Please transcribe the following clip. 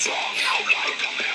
strong man.